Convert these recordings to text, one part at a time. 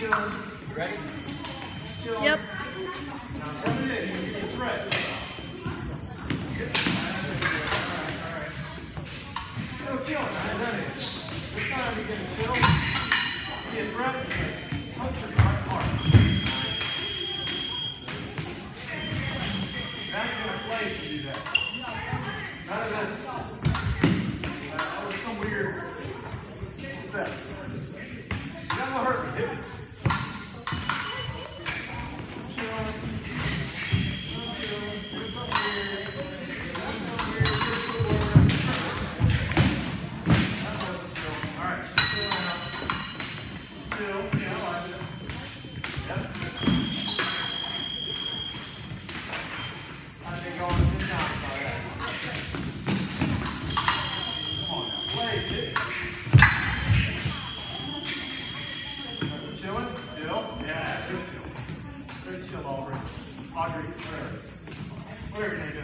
Chill. You ready? Chill. Yep. Now, breathe in. Audrey, where? Where did I go?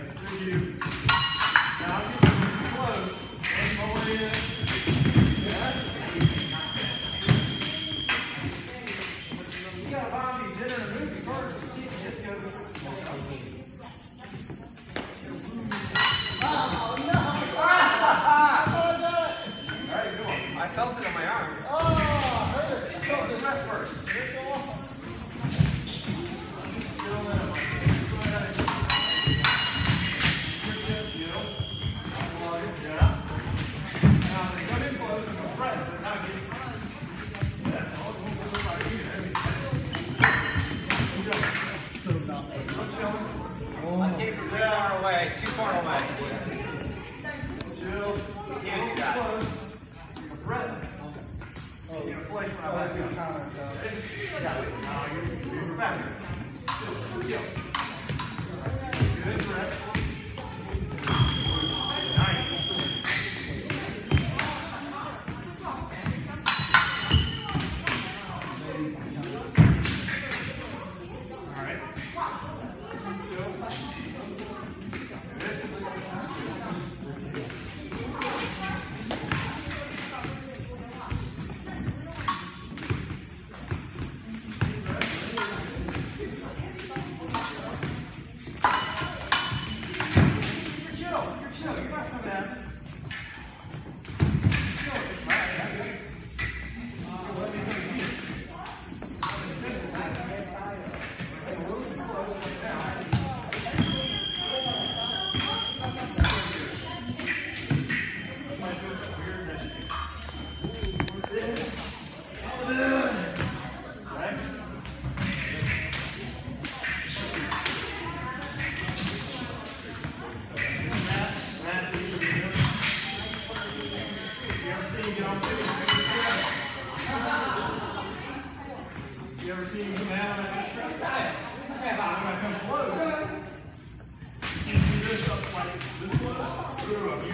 Okay, too far away. Jill, you can't do that. A threat. You're gonna when I back up. No, you're back. Good threat. You ever seen him come out and I press side? It's okay, I'm gonna come close. You see me do this up like this close?